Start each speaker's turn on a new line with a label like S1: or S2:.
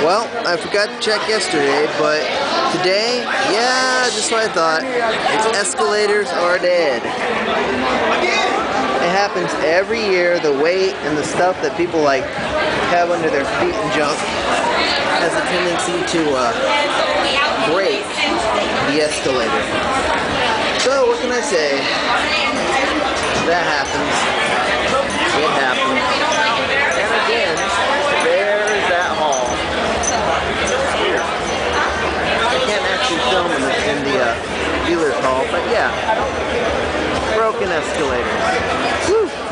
S1: Well, I forgot to check yesterday, but today, yeah, just what I thought. It's escalators are dead. It happens every year. The weight and the stuff that people like have under their feet and junk has a tendency to uh, break the escalator. So what can I say? That happens. Happens. Yeah. Broken escalators.